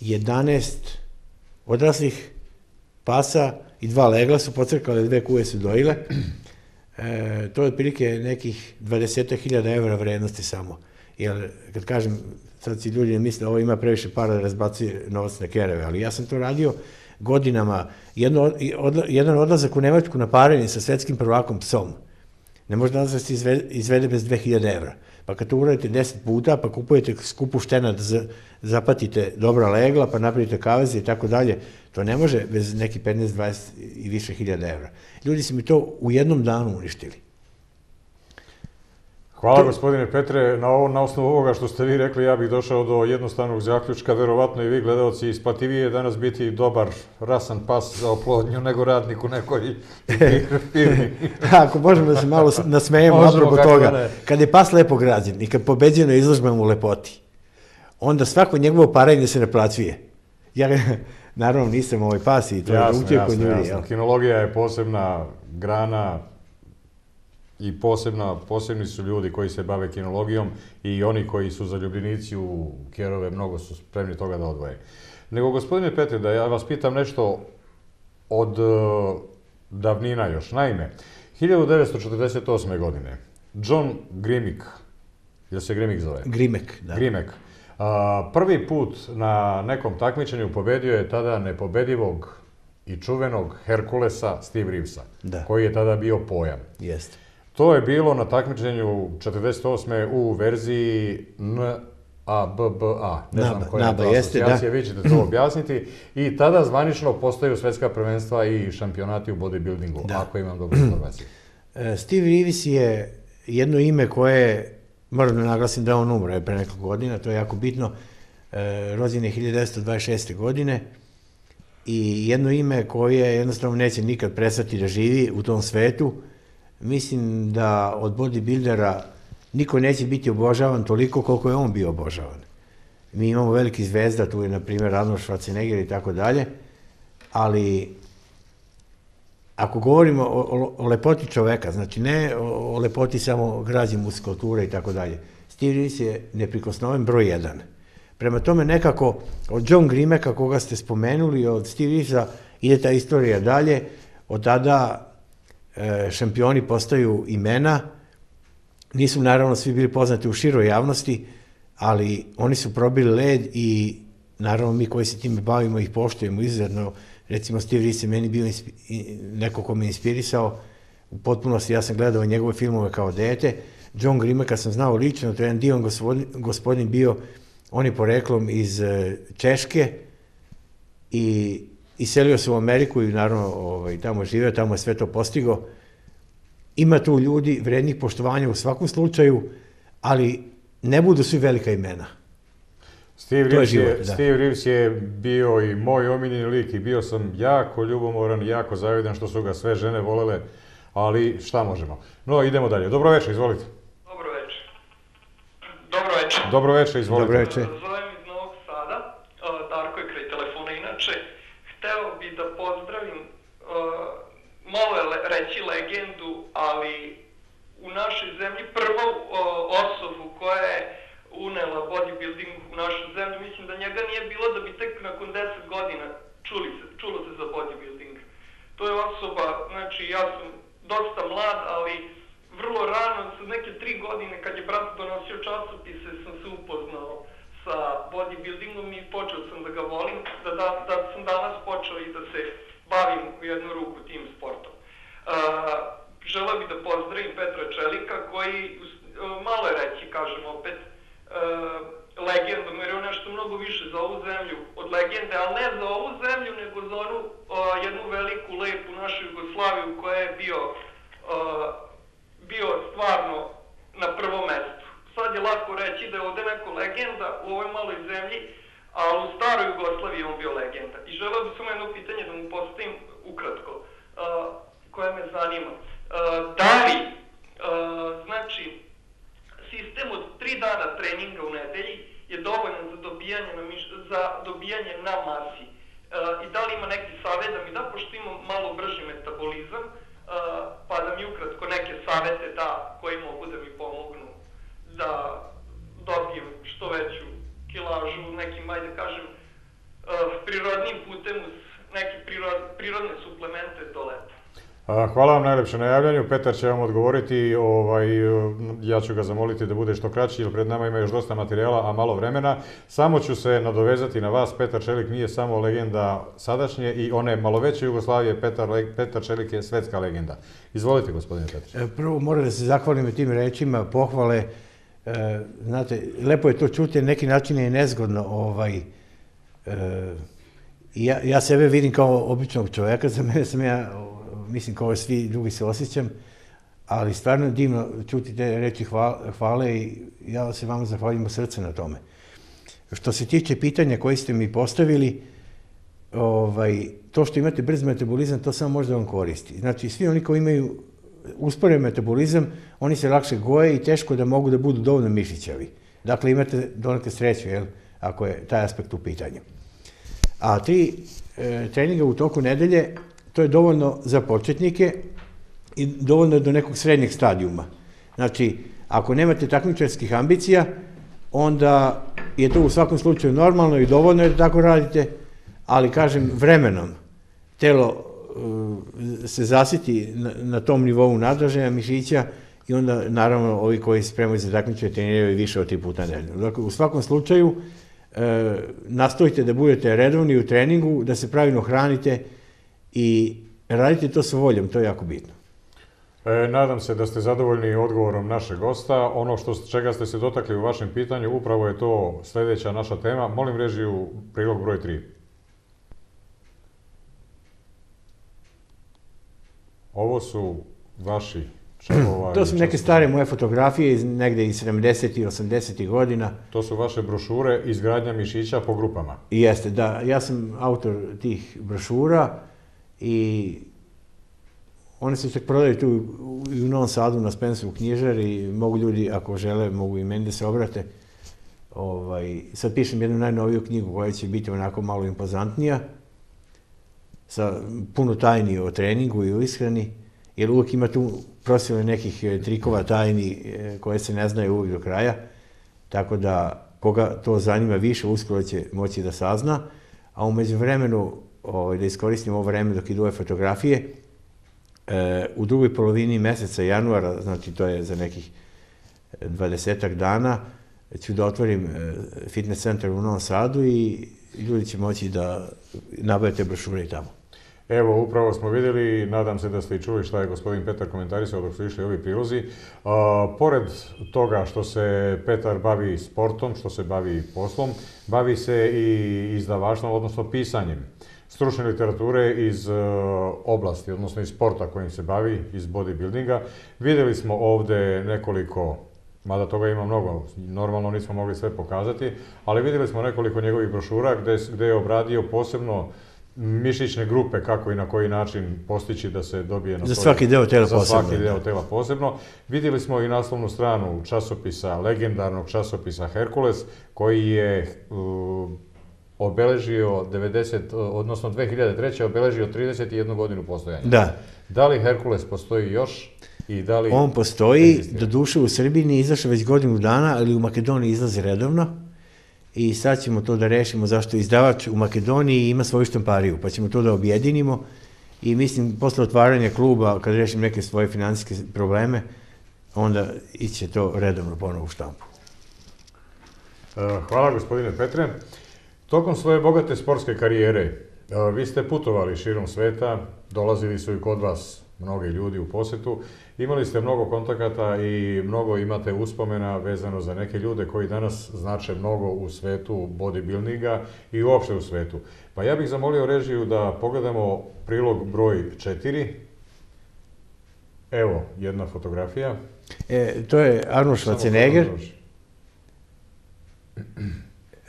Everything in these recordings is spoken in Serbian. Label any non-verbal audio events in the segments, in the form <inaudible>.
11 odraslih pasa i dva legla su pocrkale, dve kuje su dojile. E, to je otprilike nekih 20.000 evra vrednosti samo. Jer, kad kažem, sad si ljudi misle, ovo ima previše para da razbacuje novac na kereve, ali ja sam to radio godinama. Jedno, jedan odlazak u Nemačku na parenje sa svetskim prvakom psom, ne može da se izvede, izvede bez 2000 evra. Pa kad to uradite 10 puta, pa kupujete skupu štena da zapatite dobra legla, pa napravite kaveze i tako dalje, to ne može bez neki 15, 20 i više hiljada evra. Ljudi su mi to u jednom danu uništili. Hvala gospodine Petre, na, ovo, na osnovu ovoga što ste vi rekli, ja bih došao do jednostavnog zaključka, verovatno i vi gledalci, isplativije je danas biti dobar, rasan pas za oplodnju nego radnik u nekoj <laughs> firmi. Ako možemo da se malo nasmejemo apropo toga, ne. kad je pas lepo građen i kad pobeđuje na izložbama u lepoti, onda svako njegovo paranje se naplacuje. Ja <laughs> naravno nisam ovaj pas i to jasno, je drugčije kod ljudi. Jasno, jasno. Kinologija je posebna grana i posebna, posebni su ljudi koji se bave kinologijom i oni koji su zaljubljenici u kerove, mnogo su spremni toga da odvoje. Nego, gospodine Petre, da ja vas pitam nešto od uh, davnina još. Naime, 1948. godine, John Grimmick, jel se Grimmick zove? Grimek, da. Grimek. A, prvi put na nekom takmičenju pobedio je tada nepobedivog i čuvenog Herkulesa Steve Reevesa, da. koji je tada bio pojam. Jeste. To je bilo na takmičenju 48. u verziji NABBA. Ne znam koja je to asocijacija, da. vi ćete to objasniti. I tada zvanično postaju svetska prvenstva i šampionati u bodybuildingu, da. ako imam dobro <clears throat> informaciju. E, Steve Reeves je jedno ime koje, moram da naglasim da on umre pre nekog godina, to je jako bitno, e, rođen je 1926. godine i jedno ime koje jednostavno neće nikad prestati da živi u tom svetu, mislim da od bodybuildera niko neće biti obožavan toliko koliko je on bio obožavan. Mi imamo veliki zvezda, tu je na primjer Arnold Schwarzenegger i tako dalje, ali ako govorimo o, o, o lepoti čoveka, znači ne o, o lepoti samo građe muskulature i tako dalje, Steve Reeves je neprikosnoven broj jedan. Prema tome nekako od John Grimeka koga ste spomenuli, od Steve Reevesa ide ta istorija dalje, od tada šampioni postaju imena, nisu naravno svi bili poznati u široj javnosti, ali oni su probili led i naravno mi koji se time bavimo ih poštujemo izuzetno. Recimo Steve Reese meni bio neko ko me inspirisao, u potpunosti ja sam gledao njegove filmove kao dete. John Grimaka sam znao lično, to je jedan divan gospodin, gospodin bio, on je poreklom iz e, Češke i iselio se u Ameriku i naravno ovaj, tamo živeo, tamo je sve to postigo. Ima tu ljudi vrednih poštovanja u svakom slučaju, ali ne budu svi velika imena. Steve Reeves, je, da. Steve Reeves je bio i moj omiljeni lik i bio sam jako ljubomoran, jako zavidan što su ga sve žene volele, ali šta možemo. No, idemo dalje. Dobro večer, izvolite. Dobro večer. Dobro večer. Dobro večer, izvolite. Dobro večer. Našoj zemlji prvu osobu koja je unela bodybuilding u našu zemlju. Mislim da njega nije bilo da bi tek nakon 10 godina čuli se, čulo se za bodybuilding. To je osoba, znači ja sam dosta mlad, ali vrlo rano, sa neke tri godine kad je brat donosio časopise, sam se upoznao sa bodybuildingom i počeo sam da ga volim, da, da, da sam danas počeo i da se bavim u jednu ruku tim sportom. Želeo bih da pozdravim Petra Čelika koji, malo je reći, kažem opet, e, legendom, jer je on nešto mnogo više za ovu zemlju od legende, ali ne za ovu zemlju, nego za onu jednu veliku, lepu našu Jugoslaviju koja je bio, bio stvarno na prvom mestu. Sad je lako reći da je ovde neko legenda u ovoj maloj zemlji, ali u staroj Jugoslaviji on bio legenda. I želeo bih samo jedno pitanje da mu postavim ukratko, koje me zanima. Uh, da li, uh, znači, sistem od tri dana treninga u nedelji je dovoljan za dobijanje na, miš, za dobijanje na masi. Uh, I da li ima neki savjet da mi da, pošto imam malo brži metabolizam, pa da mi ukratko neke savete da koji mogu da mi pomognu da dobijem što veću kilažu, nekim, ajde kažem, prirodnim putem uz neke prirod, prirodne suplemente to lepo. Hvala vam najlepše na javljanju. Petar će vam odgovoriti, ovaj, ja ću ga zamoliti da bude što kraći, jer pred nama ima još dosta materijala, a malo vremena. Samo ću se nadovezati na vas. Petar Čelik nije samo legenda sadašnje i one malo veće Jugoslavije. Petar, Petar Čelik je svetska legenda. Izvolite, gospodine Petar. E, prvo moram da se zahvalim tim rečima, pohvale. E, znate, lepo je to čuti, neki način je nezgodno. Ovaj, e, ja, ja sebe vidim kao običnog čovjeka, za mene sam ja mislim kao svi drugi se osjećam, ali stvarno divno čuti te reči hvale i ja se vama zahvaljujem u srce na tome. Što se tiče pitanja koje ste mi postavili, ovaj, to što imate brz metabolizam, to samo može da vam koristi. Znači, svi oni koji imaju usporen metabolizam, oni se lakše goje i teško da mogu da budu dovoljno mišićavi. Dakle, imate donekle sreću, jel, ako je taj aspekt u pitanju. A tri e, treninga u toku nedelje To je dovoljno za početnike i dovoljno do nekog srednjeg stadijuma. Znači, ako nemate takmičarskih ambicija, onda je to u svakom slučaju normalno i dovoljno je da tako radite, ali kažem vremenom telo uh, se zasiti na, tom nivou nadraženja mišića i onda naravno ovi koji se spremaju za takmičenje treniraju više od tri puta nedeljno. Dakle, u svakom slučaju e, nastojite da budete redovni u treningu, da se pravilno hranite, i radite to sa voljom, to je jako bitno. E, nadam se da ste zadovoljni odgovorom našeg gosta. Ono što, čega ste se dotakli u vašem pitanju, upravo je to sledeća naša tema. Molim režiju prilog broj 3. Ovo su vaši čelova. to su neke stare moje fotografije iz negde iz 70. i 80. godina. To su vaše brošure izgradnja mišića po grupama. Jeste, da. Ja sam autor tih brošura i one se čak prodaju tu u, Novom Sadu na Spenceru knjižari, mogu ljudi, ako žele, mogu i meni da se obrate. Ovaj, sad pišem jednu najnoviju knjigu koja će biti onako malo impozantnija, sa puno tajni o treningu i o ishrani, jer uvek ima tu prosile nekih e, trikova tajni e, koje se ne znaju uvijek do kraja, tako da koga to zanima više, uskoro će moći da sazna, a umeđu vremenu ovaj, da iskoristim ovo vreme dok idu ove fotografije. E, u drugoj polovini meseca januara, znači to je za nekih 20 dana, ću da otvorim e, fitness centar u Novom Sadu i ljudi će moći da nabavite brošure i tamo. Evo, upravo smo videli, nadam se da ste i čuli šta je gospodin Petar komentarisao dok su išli ovi prilozi. A, pored toga što se Petar bavi sportom, što se bavi poslom, bavi se i izdavaštvom, odnosno pisanjem stručne literature iz uh, oblasti, odnosno iz sporta kojim se bavi, iz bodybuildinga. Videli smo ovde nekoliko, mada toga ima mnogo, normalno nismo mogli sve pokazati, ali videli smo nekoliko njegovih brošura gde, gde je obradio posebno mišićne grupe, kako i na koji način postići da se dobije na Za svaki deo tela za posebno. Svaki deo tela posebno. Videli smo i naslovnu stranu časopisa, legendarnog časopisa Herkules, koji je uh, obeležio 90, odnosno 2003. obeležio 31 godinu postojanja. Da. Da li Herkules postoji još i da li... On postoji, do duše u Srbiji nije izašao već godinu dana, ali u Makedoniji izlazi redovno i sad ćemo to da rešimo zašto izdavač u Makedoniji ima svoju štampariju, pa ćemo to da objedinimo i mislim posle otvaranja kluba, kad rešim neke svoje finansijske probleme, onda iće to redovno ponovo u štampu. E, hvala gospodine Petre. Tokom svoje bogate sportske karijere, vi ste putovali širom sveta, dolazili su i kod vas mnogi ljudi u posetu, imali ste mnogo kontakata i mnogo imate uspomena vezano za neke ljude koji danas znače mnogo u svetu bodybuildinga i uopšte u svetu. Pa ja bih zamolio režiju da pogledamo prilog broj 4. Evo, jedna fotografija. E, to je Arnold Schwarzenegger.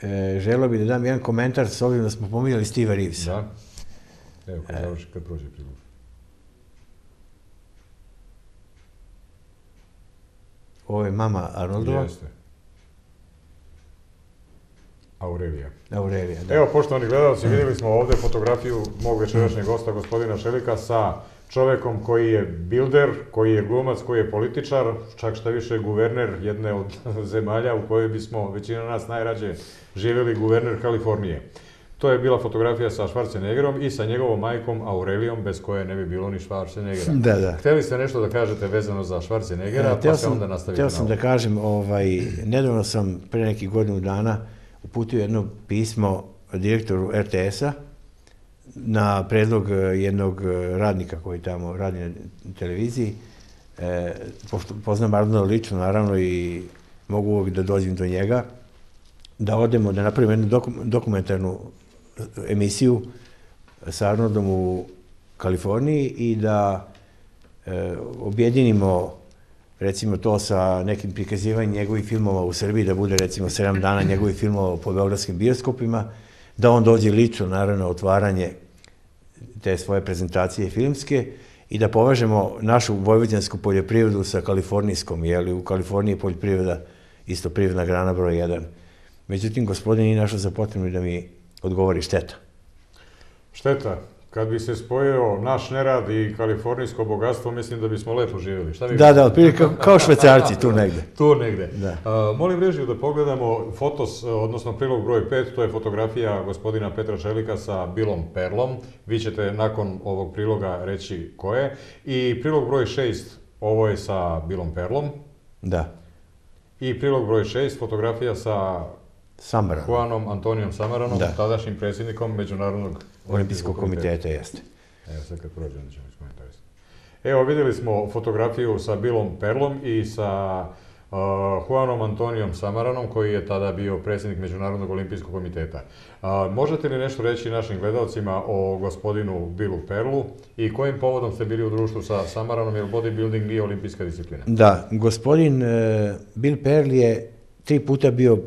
E, želeo bih da dam jedan komentar s obzirom da smo pominjali Steve Reevesa. Da. Evo, kad, završi, kad prođe prilog. Ovo je mama Arnoldova. Jeste. Aurelija. Aurelija, da. Evo, poštovani gledalci, videli smo ovde fotografiju mog večerašnjeg gosta, gospodina Šelika, sa čovekom koji je bilder, koji je glumac, koji je političar, čak šta više guverner jedne od <laughs> zemalja u kojoj bismo većina nas najrađe živjeli guverner Kalifornije. To je bila fotografija sa Schwarzeneggerom i sa njegovom majkom Aurelijom, bez koje ne bi bilo ni Schwarzeneggera. Da, da. Hteli ste nešto da kažete vezano za Schwarzeneggera, E, pa se sam- onda nastavite Htio sam da kažem, ovaj, nedavno sam pre nekih godinu dana uputio jedno pismo direktoru RTS-a na predlog eh, jednog eh, radnika koji tamo radi na televiziji. E, pošto poznam Arnolda lično, naravno, i mogu uvijek da dođem do njega, da odemo, da napravimo jednu dokum- dokumentarnu eh, emisiju sa Arnoldom u Kaliforniji i da e, objedinimo recimo to sa nekim prikazivanjem njegovih filmova u Srbiji, da bude recimo 7 dana njegovih filmova po beogradskim bioskopima, da on dođe lično, naravno, otvaranje te svoje prezentacije filmske i da povežemo našu vojvođansku poljoprivredu sa kalifornijskom, jer u Kaliforniji je poljoprivreda isto privredna grana broj 1. Međutim, gospodin nije našao za potrebno da mi odgovori šteta. Šteta, kad bi se spojio naš nerad i kalifornijsko bogatstvo, mislim da bismo lepo živjeli. Šta vi Da, da, otprilike kao, kao švecarci tu negde. <laughs> Tu negde. Da. A, molim režiju da pogledamo fotos, odnosno prilog broj 5, to je fotografija gospodina Petra Čelika sa Bilom Perlom. Vi ćete nakon ovog priloga reći ko je. I prilog broj 6, ovo je sa Bilom Perlom. Da, I prilog broj 6, fotografija sa Samara, Juanom Antonijom Samaranom, Da. tadašnjim predsjednikom Međunarodnog olimpijskog komiteta jeste. Evo sad kad prođe, onda ćemo iskomentarisati. Evo, vidjeli smo fotografiju sa Bilom Perlom i sa uh, Juanom Antonijom Samaranom, koji je tada bio predsjednik Međunarodnog olimpijskog komiteta. Uh, možete li nešto reći našim gledalcima o gospodinu Bilu Perlu i kojim povodom ste bili u društvu sa Samaranom, jer bodybuilding nije olimpijska disciplina? Da, gospodin e, Bill Pearl je tri puta bio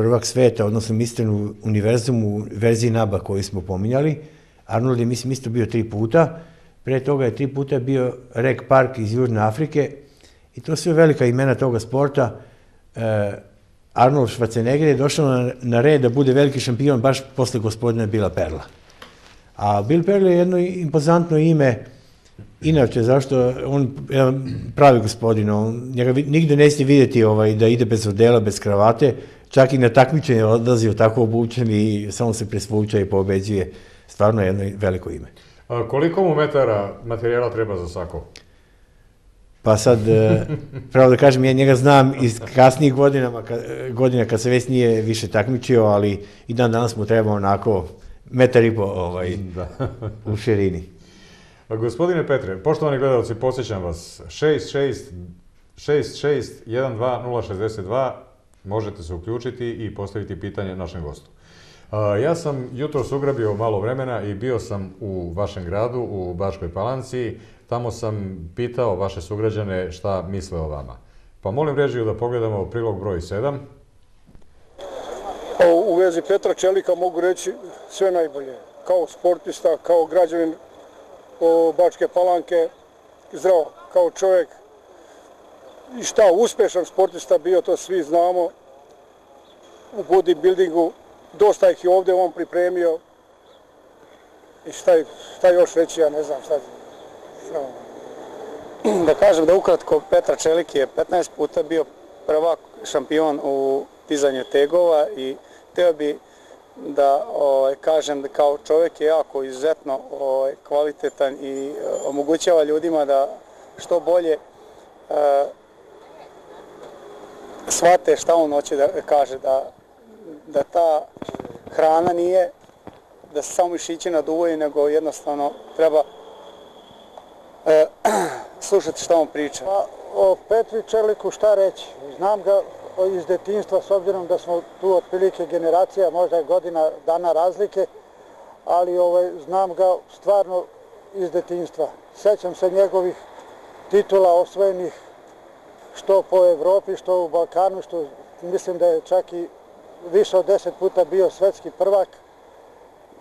prvak sveta, odnosno mister u univerzumu u verziji NABA koju smo pominjali. Arnold je, mislim, isto bio tri puta. Pre toga je tri puta bio Rek Park iz Južne Afrike i to sve velika imena toga sporta. E, Arnold Schwarzenegger je došao na, na red da bude veliki šampion baš posle gospodina Bila Perla. A Bill Pearl je jedno impozantno ime, inače, zašto on pravi gospodin, on, njega nigde nećete vidjeti ovaj, da ide bez odela, bez kravate, čak i na takmičenje odlazio tako obučen i samo se presvuče i pobeđuje. Stvarno jedno veliko ime. A, koliko mu metara materijala treba za sako? Pa sad, e, pravo da kažem, ja njega znam iz kasnijih godinama, godina kad se već nije više takmičio, ali i dan danas mu treba onako metar i po ovaj, Da. u širini. Gospodine Petre, poštovani gledalci, podsjećam vas, 66 66 12 062, možete se uključiti i postaviti pitanje našem gostu. Ja sam jutros ugrabio malo vremena i bio sam u vašem gradu, u Baškoj Palanci. Tamo sam pitao vaše sugrađane šta misle o vama. Pa molim režiju da pogledamo prilog broj 7. Pa U vezi Petra Čelika mogu reći sve najbolje. Kao sportista, kao građanin Bačke Palanke, zdravo, kao čovjek. I šta, uspešan sportista bio, to svi znamo. U bodybuildingu, dosta ih je ovdje on pripremio. I šta, šta još reći, ja ne znam šta. šta Da kažem da ukratko, Petra Čelik je 15 puta bio prvak šampion u dizanju tegova i teo bi da ovaj, kažem da kao čovjek je jako izuzetno ovaj, kvalitetan i eh, omogućava ljudima da što bolje eh, shvate šta on hoće da kaže, da, da ta hrana nije da se samo mišići naduvaju, nego jednostavno treba e, <clears throat> slušati šta on priča. Pa, o Petri Čeliku šta reći? Znam ga iz detinstva s obzirom da smo tu otprilike generacija, možda je godina dana razlike, ali ovaj, znam ga stvarno iz detinstva. Sećam se njegovih titula osvojenih što po Evropi, što u Balkanu, što mislim da je čak i više od deset puta bio svetski prvak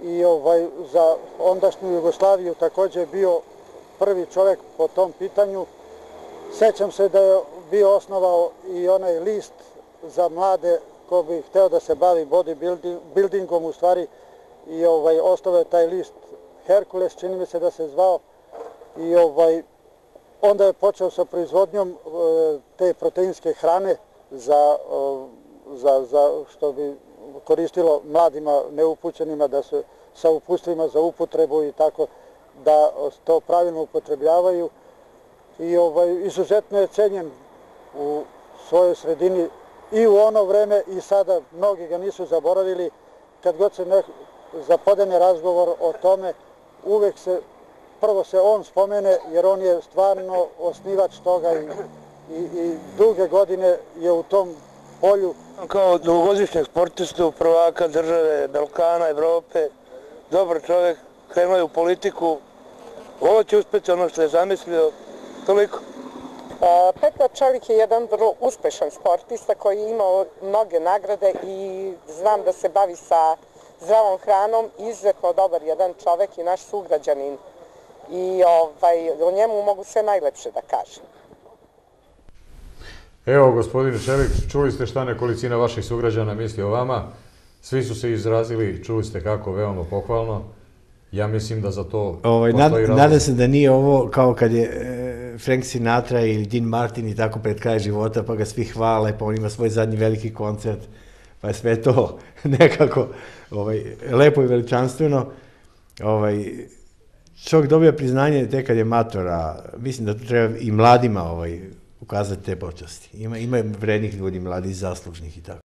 i ovaj, za ondašnju Jugoslaviju takođe je bio prvi čovjek po tom pitanju. Sećam se da je bio osnovao i onaj list za mlade ko bi hteo da se bavi bodybuildingom u stvari i ovaj osnovao je taj list Herkules, čini mi se da se zvao i ovaj onda je počeo sa proizvodnjom e, te proteinske hrane za, o, za, za što bi koristilo mladima neupućenima da se sa upustvima za upotrebu i tako da to pravilno upotrebljavaju. I ovaj, izuzetno je cenjen u svojoj sredini i u ono vreme i sada. Mnogi ga nisu zaboravili. Kad god se zapodene razgovor o tome uvek se prvo se on spomene jer on je stvarno osnivač toga i, i, i duge godine je u tom polju. Kao dugogodišnjeg sportistu, prvaka države Balkana, Evrope, dobar čovjek, krenuo je u politiku, ovo će uspeti ono što je zamislio, toliko. Petar Čelik je jedan vrlo uspešan sportista koji je imao mnoge nagrade i znam da se bavi sa zdravom hranom, izuzetno dobar jedan čovek i naš sugrađanin. I ovaj, o njemu mogu sve najlepše da kažem. Evo, gospodine Čelik, čuli ste šta nekolicina vaših sugrađana misli o vama. Svi su se izrazili, čuli ste kako, veoma pohvalno. Ja mislim da za to ovaj, nad, Nadam se da nije ovo kao kad je e, Frank Sinatra ili Dean Martin i tako pred kraj života, pa ga svi hvale, pa on ima svoj zadnji veliki koncert, pa je sve to <laughs> nekako ovaj, lepo i veličanstveno. Ovaj, čovjek dobija priznanje tek kad je matora, mislim da to treba i mladima ovaj, ukazati te počasti. Ima, ima vrednih ljudi, mladih, zaslužnih i tako.